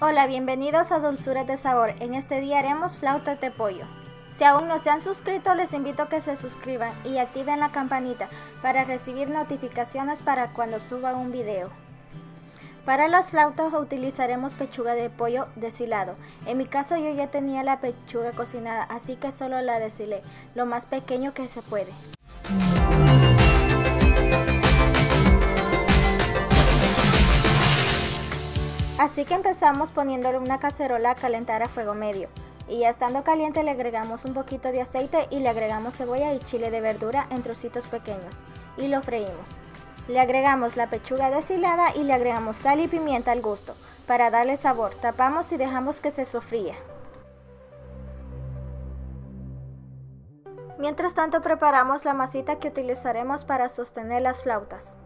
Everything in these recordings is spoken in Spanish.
Hola, bienvenidos a Dulzuras de Sabor. En este día haremos flautas de pollo. Si aún no se han suscrito, les invito a que se suscriban y activen la campanita para recibir notificaciones para cuando suba un video. Para las flautas utilizaremos pechuga de pollo deshilado. En mi caso yo ya tenía la pechuga cocinada, así que solo la deshilé, lo más pequeño que se puede. Así que empezamos poniéndole una cacerola a calentar a fuego medio. Y ya estando caliente le agregamos un poquito de aceite y le agregamos cebolla y chile de verdura en trocitos pequeños. Y lo freímos. Le agregamos la pechuga deshilada y le agregamos sal y pimienta al gusto. Para darle sabor, tapamos y dejamos que se sofría. Mientras tanto preparamos la masita que utilizaremos para sostener las flautas.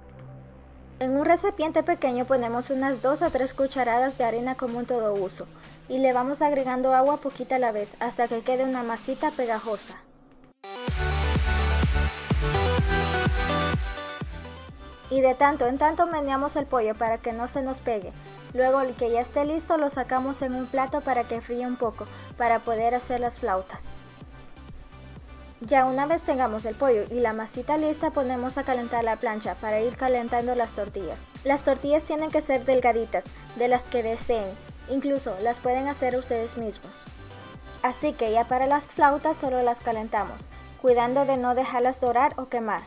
En un recipiente pequeño ponemos unas 2 a 3 cucharadas de harina común todo uso y le vamos agregando agua poquita a la vez hasta que quede una masita pegajosa. Y de tanto en tanto meneamos el pollo para que no se nos pegue. Luego el que ya esté listo lo sacamos en un plato para que fríe un poco para poder hacer las flautas. Ya una vez tengamos el pollo y la masita lista, ponemos a calentar la plancha para ir calentando las tortillas. Las tortillas tienen que ser delgaditas, de las que deseen, incluso las pueden hacer ustedes mismos. Así que ya para las flautas solo las calentamos, cuidando de no dejarlas dorar o quemar.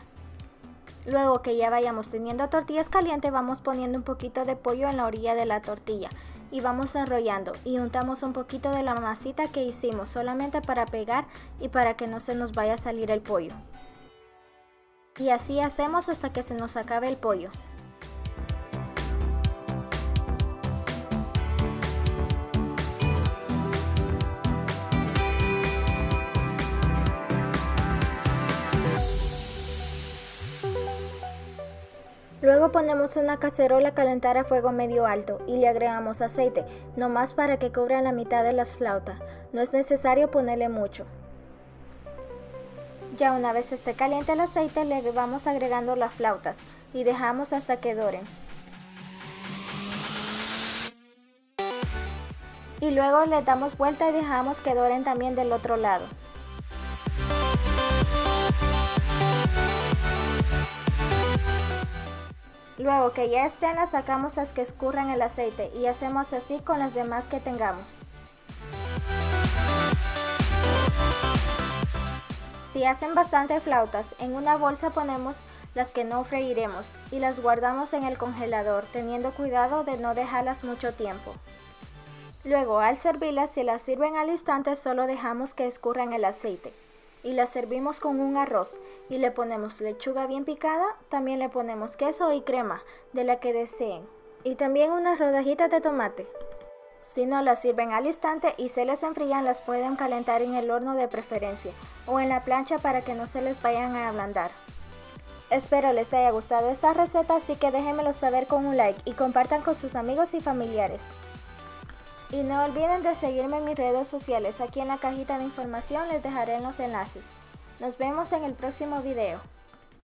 Luego que ya vayamos teniendo tortillas calientes, vamos poniendo un poquito de pollo en la orilla de la tortilla y vamos enrollando y untamos un poquito de la masita que hicimos solamente para pegar y para que no se nos vaya a salir el pollo. Y así hacemos hasta que se nos acabe el pollo. Luego ponemos una cacerola a calentar a fuego medio alto y le agregamos aceite, nomás para que cubra la mitad de las flautas. No es necesario ponerle mucho. Ya una vez esté caliente el aceite le vamos agregando las flautas y dejamos hasta que doren. Y luego le damos vuelta y dejamos que doren también del otro lado. Luego que ya estén las sacamos las que escurran el aceite y hacemos así con las demás que tengamos. Si hacen bastante flautas, en una bolsa ponemos las que no freiremos y las guardamos en el congelador, teniendo cuidado de no dejarlas mucho tiempo. Luego, al servirlas, si las sirven al instante, solo dejamos que escurran el aceite y la servimos con un arroz y le ponemos lechuga bien picada, también le ponemos queso y crema de la que deseen y también unas rodajitas de tomate. Si no las sirven al instante y se les enfrían, las pueden calentar en el horno de preferencia o en la plancha para que no se les vayan a ablandar. Espero les haya gustado esta receta, así que déjenmelo saber con un like y compartan con sus amigos y familiares. Y no olviden de seguirme en mis redes sociales, aquí en la cajita de información les dejaré los enlaces. Nos vemos en el próximo video.